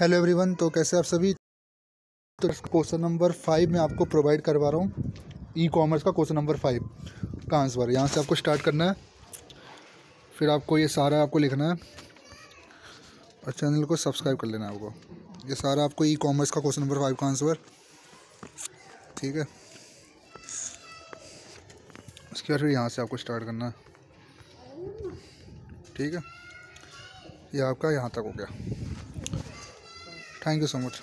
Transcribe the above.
Hello everyone तो कैसे आप सभी? तो क्वेश्चन नंबर फाइव मैं आपको प्रोवाइड करवा रहा हूँ। ई कॉमर्स का क्वेश्चन नंबर फाइव का आंसर यहाँ से आपको स्टार्ट करना है। फिर आपको ये सारा आपको लिखना है। और चैनल को सब्सक्राइब कर लेना है आपको। ये सारा आपको ई कॉमर्स का क्वेश्चन नंबर फाइव का आंसर ठीक है? उसके बाद फिर यहाँ से आपको स्टार्ट करना है। ठीक है? ये आपका यहाँ तक हो गया। Thank you so much